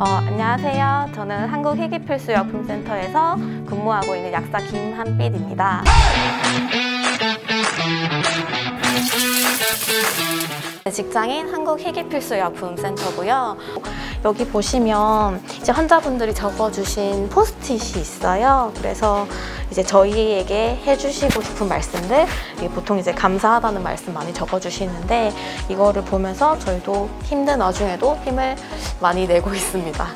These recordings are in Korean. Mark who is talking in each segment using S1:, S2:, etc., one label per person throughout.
S1: 어, 안녕하세요. 저는 한국희귀필수약품센터에서 근무하고 있는 약사 김한빛입니다. 직장인 한국희귀필수약품센터고요. 여기 보시면 이제 환자분들이 적어주신 포스트잇이 있어요. 그래서 이제 저희에게 해주시고 싶은 말씀들, 보통 이제 감사하다는 말씀 많이 적어주시는데 이거를 보면서 저희도 힘든 와중에도 힘을 많이 내고 있습니다.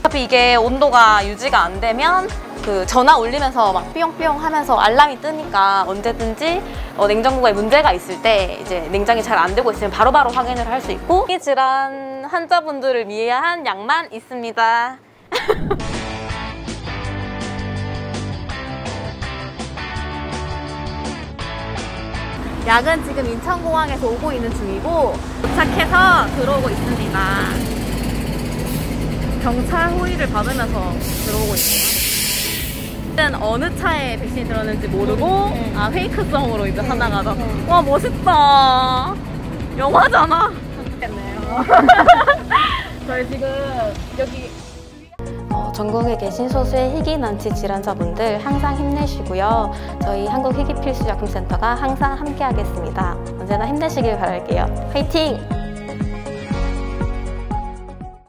S1: 어차피 이게 온도가 유지가 안 되면 그 전화 울리면서 막 삐용삐용 하면서 알람이 뜨니까 언제든지 어, 냉장고에 문제가 있을 때 이제 냉장이 잘 안 되고 있으면 바로 바로 확인을 할 수 있고 이 질환 환자분들을 위한 약만 있습니다. 약은 지금 인천공항에서 오고 있는 중이고 도착해서 들어오고 있습니다. 경찰 호의를 받으면서 들어오고 있어요. 일단 어느 차에 백신이 들었는지 모르고 아 페이크성으로 이제 하나가 더. 와 멋있다. 영화잖아. 좋겠네요. 저희 지금 여기 어, 전국에 계신 소수의 희귀 난치 질환자분들 항상 힘내시고요. 저희 한국 희귀 필수 약품센터가 항상 함께하겠습니다. 언제나 힘내시길 바랄게요. 화이팅!